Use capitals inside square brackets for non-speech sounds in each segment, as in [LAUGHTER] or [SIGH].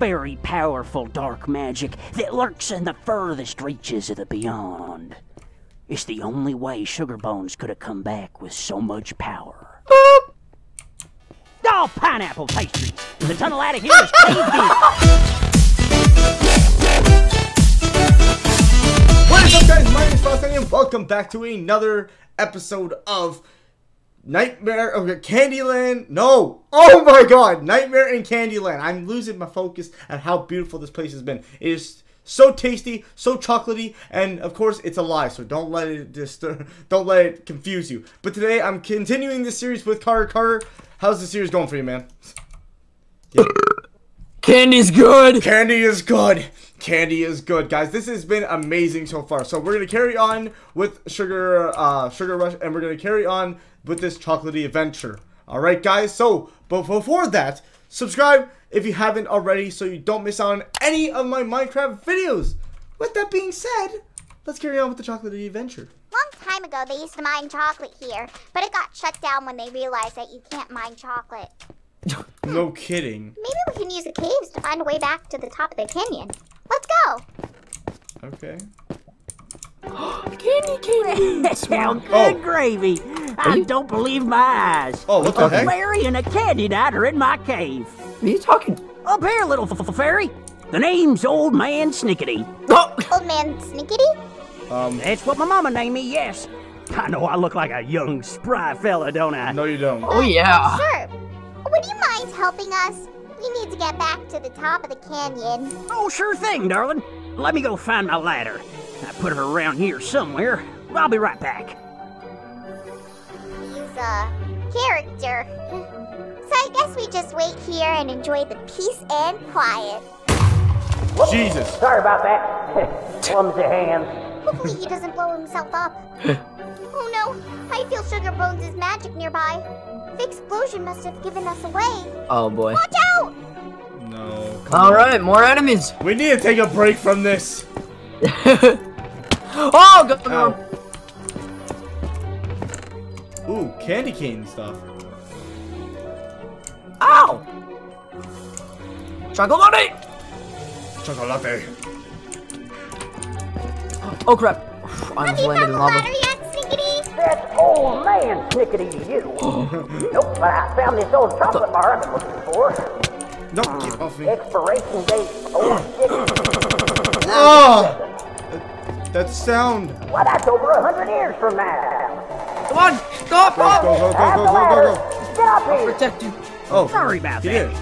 very powerful dark magic that lurks in the furthest reaches of the beyond. It's the only way Sugar Bones could have come back with so much power. Boop. Oh, pineapple pastries! The tunnel out of here is caved in! [LAUGHS] What is up, guys? My name is Frosty, and welcome back to another episode of Nightmare of Candyland. No! Oh my god! Nightmare in Candyland. I'm losing my focus at how beautiful this place has been. It is so tasty, so chocolatey, and of course it's a lie, so don't let it disturb, [LAUGHS] don't let it confuse you. But today I'm continuing this series with Carter. Carter, how's the series going for you, man? Candy's good. Candy is good. Candy is good, guys. This has been amazing so far. So we're gonna carry on with Sugar uh, Sugar Rush, and we're gonna carry on with this chocolatey adventure. All right, guys. So, but before that, subscribe if you haven't already, so you don't miss out on any of my Minecraft videos. With that being said, let's carry on with the chocolatey adventure. Long time ago, they used to mine chocolate here, but it got shut down when they realized that you can't mine chocolate. No kidding. Maybe we can use the caves to find a way back to the top of the canyon. Let's go! Okay. [GASPS] Candy, candy. [LAUGHS] Sound good Oh. gravy! I you- don't believe my eyes! Oh, what the A heck? Larry and a candy night are in my cave. What are you talking? Up here, little f- f- fairy. The name's Old Man Snickety. Oh, Old man Snickety? Um, That's what my mama named me, yes. I know I look like a young, spry fella, don't I? no, you don't. oh yeah. Sure. Would you mind helping us? We need to get back to the top of the canyon. Oh, sure thing, darling. Let me go find my ladder. I put her around here somewhere. I'll be right back. He's a character. So I guess we just wait here and enjoy the peace and quiet. Jesus. Sorry about that. [LAUGHS] Clumsy hands. Hopefully he doesn't blow himself up. [LAUGHS] oh no, I feel Sugar Bones' is magic nearby. The explosion must have given us away. Oh boy. Watch out! No. All right, more enemies. We need to take a break from this. [LAUGHS] oh, go, go. Ow. Ooh, candy cane stuff. Ow. Chocolate. Chocolate. Oh crap. I Have almost you landed found in the lava. Old Man Snickety to you. nope, but I found this old chocolate bar I've been looking for. No, get off me. Expiration date. Oh, shit. Oh! That, that sound. Well, that's over a hundred years from now. Come on. Stop. Go, go, go, go, go, go, go, go. Get up here. Protect you. Oh, Sorry about he that. did.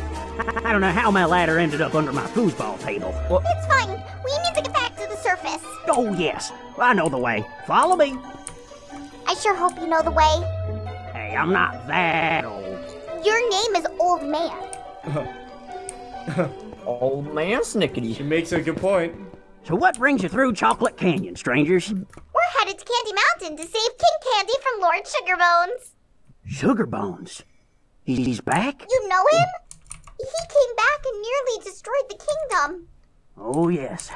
I, I don't know how my ladder ended up under my foosball table. It's fine. We need to get back to the surface. Oh, yes. I know the way. Follow me. I sure hope you know the way. Hey, I'm not that old. Your name is Old Man. [LAUGHS] Old man He Snickety. makes a good point. So what brings you through Chocolate Canyon, strangers? We're headed to Candy Mountain to save King Candy from Lord Sugarbones. Sugar Bones. He's back? You know him? He came back and nearly destroyed the kingdom. Oh, yes.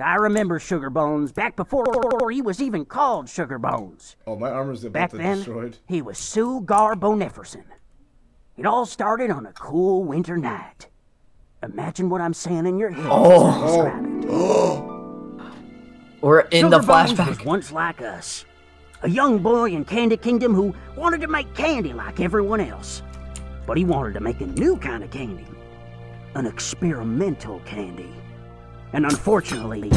I remember Sugar Bones back before he was even called Sugar Bones. Oh, my armor's about Back to then, destroyed. he was Sugar Boneferson. It all started on a cool winter night. Imagine what I'm saying in your head. Oh. as [GASPS] I. We're in the Sugar Bones was once like us. A young boy in Candy Kingdom who wanted to make candy like everyone else. But he wanted to make a new kind of candy. An experimental candy. And unfortunately,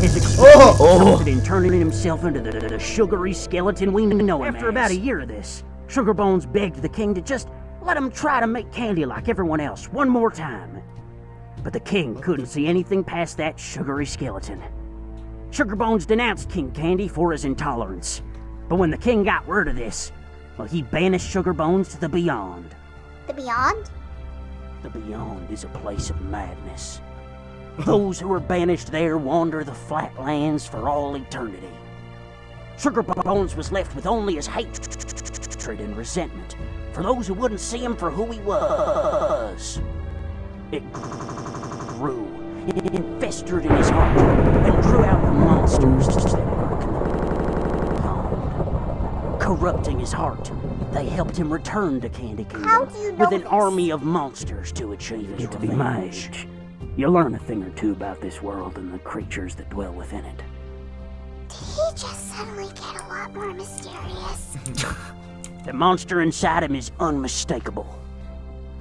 his oh! experiment Oh! resulted in turning himself into the, the sugary skeleton we know him After about a year of this, Sugar Bones begged the king to just let him try to make candy like everyone else one more time. But the king couldn't see anything past that sugary skeleton. Sugar Bones denounced King Candy for his intolerance. But when the king got word of this, well, he banished Sugar Bones to the Beyond. The Beyond? The Beyond is a place of madness. [LAUGHS] Those who are banished there wander the flatlands for all eternity. Sugar Bones was left with only his hatred and resentment for those who wouldn't see him for who he was. It grew, it festered in his heart, and drew out the monsters that lurk in the beyond. Corrupting his heart, they helped him return to Candy Kingdom How do you know with an army of monsters to achieve his revenge. You'll learn a thing or two about this world and the creatures that dwell within it. Did he just suddenly get a lot more mysterious? [LAUGHS] The monster inside him is unmistakable.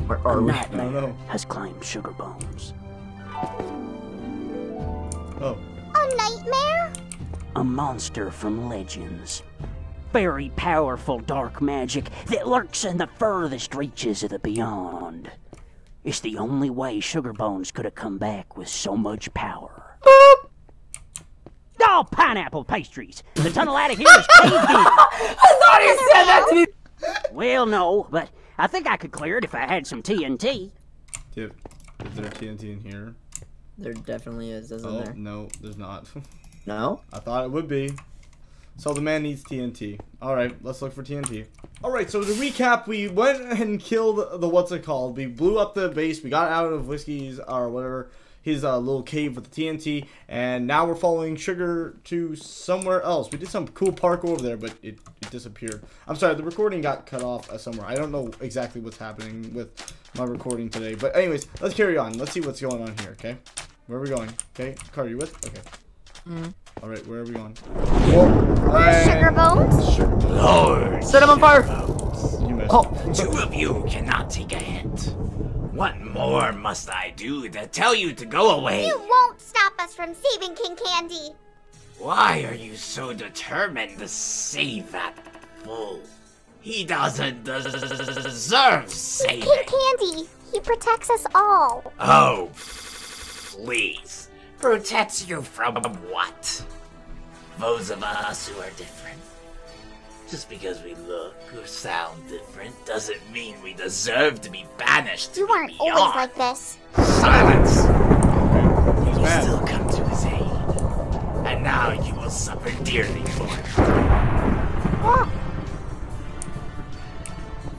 Where A are we? I don't nightmare know. has claimed Sugar Bones. Oh. A nightmare? A monster from legends. Very powerful dark magic that lurks in the furthest reaches of the beyond. It's the only way Sugar Bones could have come back with so much power. Oh, pineapple pastries! The tunnel out of here is caved in! [LAUGHS] I thought he said that to me. Well, no, but I think I could clear it if I had some TNT. Dude, is there TNT in here? There definitely is, isn't Oh, there? no, there's not. [LAUGHS] No? I thought it would be. So the man needs TNT. Alright, let's look for TNT. Alright, so to recap, we went [LAUGHS] and killed the what's it called. We blew up the base, we got out of Whiskey's or whatever, his uh, little cave with the TNT, and now we're following Sugar to somewhere else. We did some cool park over there, but it, it disappeared. I'm sorry, the recording got cut off somewhere. I don't know exactly what's happening with my recording today. But anyways, let's carry on. Let's see what's going on here, okay? Where are we going? Okay, Carter, you with? Okay. Mm. Alright, where are we going? Whoa. Sugar bones? Sugar Lord, Set him on fire! You missed. Oh, two of you cannot take a hint. What more must I do to tell you to go away? You won't stop us from saving King Candy. Why are you so determined to save that fool? He doesn't des- deserve King. Candy, he protects us all. Oh, please. Protects you from what? Those of us who are different. Just because we look or sound different doesn't mean we deserve to be banished You be aren't always like this. Silence! You will mad. still come to his aid. And now you will suffer dearly for it.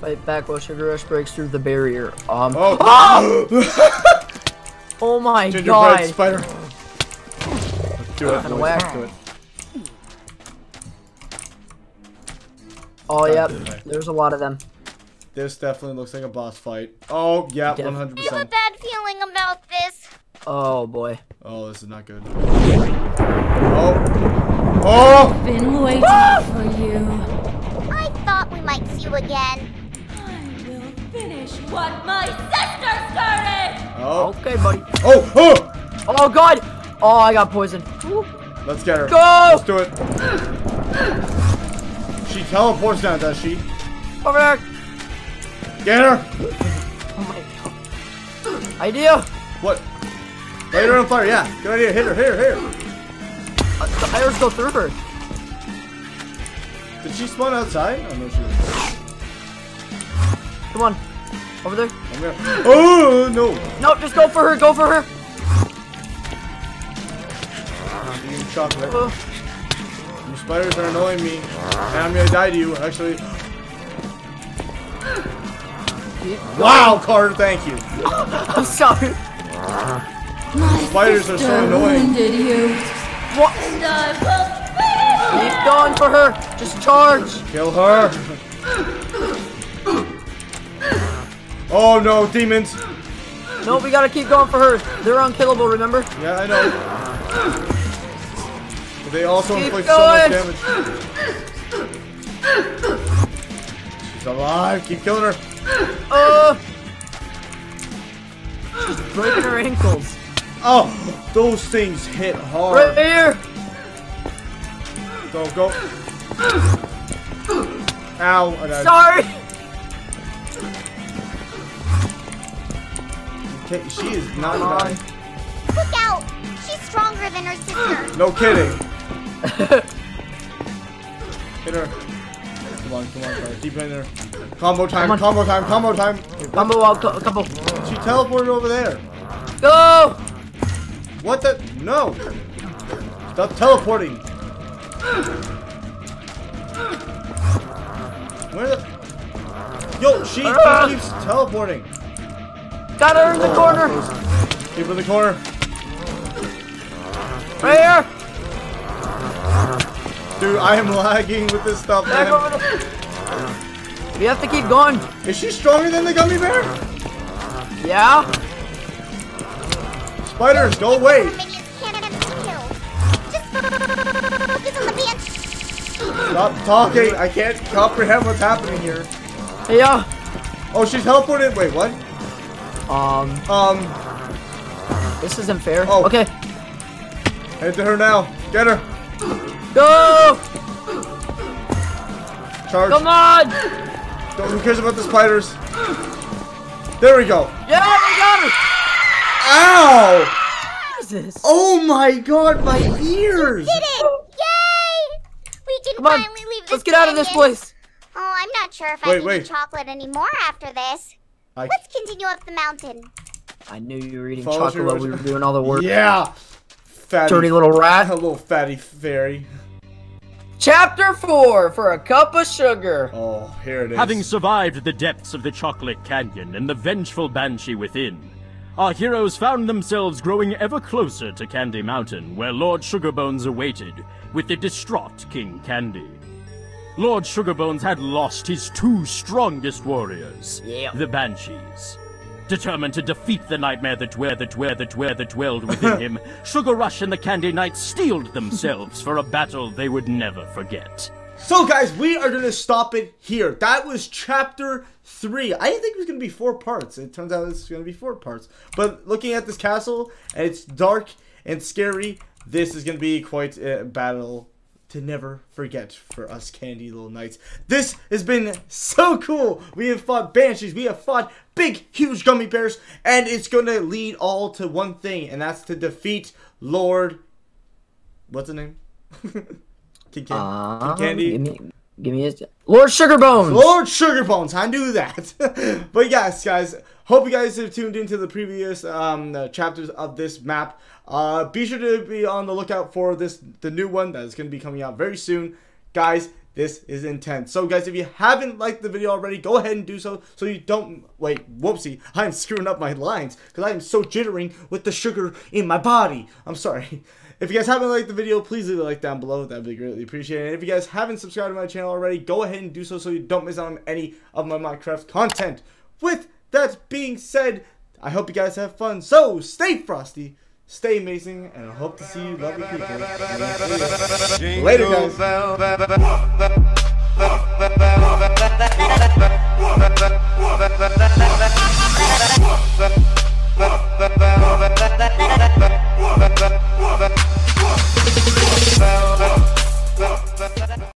Fight back while Sugar Rush breaks through the barrier. Um. Oh! [GASPS] [GASPS] Oh my Gingerbread god. spider. Let's do it. Whack. Do it. Oh, yep. Okay. There's a lot of them. This definitely looks like a boss fight. Oh, yeah, Def- 100%. I have a bad feeling about this. Oh boy. Oh, this is not good. Oh. Oh! I've Been waiting ah! for you. I thought we might see you again. I will finish what my sister started. Oh. Okay, buddy. Oh! Oh! Oh god! Oh, I got poisoned. Let's get her. Go! Let's do it. She teleports now, does she? Over there! Get her! Oh my god. Idea! What? Light her on fire, yeah. Good idea. Hit her, hit her, hit her. Uh, the arrows go through her. Did she spawn outside? Oh, no, she didn't. Come on. Over there. Oh, no. No, just go for her, go for her! Eating chocolate. Uh, You spiders are annoying me. And I'm gonna die to you, actually. Wow, Carter, thank you. I'm sorry. My Spiders are so annoying. you, What? and I will Keep going for her. Just charge. Kill her. Oh no, demons. No, we gotta keep going for her. They're unkillable, remember? Yeah, I know. But they also Keep inflict so much damage. She's alive. Keep killing her. Uh. She's breaking her ankles. Oh, those things hit hard. Right hard. here. Go, go. Ow. I died. Sorry. Okay, she is not Come on. dying. Look out! She's stronger than her sister. No kidding. Hit her. Come on, come on, Carter. Keep hitting her. Combo time, Come on. combo time, combo time. Combo out, co- couple. She teleported over there. Go. What the? No. Stop teleporting. Where the? Yo, she Ah. keeps teleporting. Got her in the corner. Keep her in the corner. Right here. Dude, I am lagging with this stuff, man. We have to keep going. Is she stronger than the gummy bear? Yeah. Spiders, go away! Our minions can't kill. Just focus on the banshee. Stop talking. I can't comprehend what's happening here. Yeah. Oh, she's teleported. Wait, what? Um, Um, this isn't fair. Oh. Okay, head to her now. Get her. Go! Charge. Come on! Don't, who cares about the spiders? There we go. Yeah, we got her! Ow! Jesus. Oh my god, my ears! Did it! Yay! We can Come on, finally leave this let's get out of this place. Oh, I'm not sure if Wait, I can wait. eat chocolate anymore after this. I, Let's continue up the mountain. I knew you were eating Follow chocolate while we were doing all the work. yeah! Fatty. Dirty little rat. A little fatty fairy. Chapter 4 for a cup of sugar. Oh, here it is. Having survived the depths of the Chocolate Canyon and the vengeful banshee within, our heroes found themselves growing ever closer to Candy Mountain, where Lord Sugarbones awaited, with the distraught King Candy. Lord Sugarbones had lost his two strongest warriors, Yeah. the Banshees. Determined to defeat the nightmare that dwell that dwell that dwell that dwelled within [LAUGHS] him, Sugar Rush and the Candy Knights steeled themselves for a battle they would never forget. So, guys, we are going to stop it here. That was chapter three. I didn't think it was going to be four parts. It turns out it's going to be four parts. But looking at this castle, and it's dark and scary, this is going to be quite a battle to never forget for us candy little knights. This has been so cool. We have fought banshees. We have fought big, huge gummy bears. And it's going to lead all to one thing, and that's to defeat Lord... What's the name? [LAUGHS] King, Can- King um, Candy. Give me, give me his. Lord Sugarbones! Lord Sugarbones, I knew that. [LAUGHS] but yes, guys, hope you guys have tuned into the previous um, uh, chapters of this map. Uh, be sure to be on the lookout for this, the new one that is going to be coming out very soon. Guys, this is intense. So guys, if you haven't liked the video already, go ahead and do so so you don't, wait, whoopsie, I'm screwing up my lines because I am so jittering with the sugar in my body. I'm sorry. [LAUGHS] If you guys haven't liked the video, please leave a like down below. That'd be greatly appreciated. And if you guys haven't subscribed to my channel already, go ahead and do so so you don't miss out on any of my Minecraft content. With that being said, I hope you guys have fun. So stay frosty, stay amazing, and I hope to see you lovely people later, guys.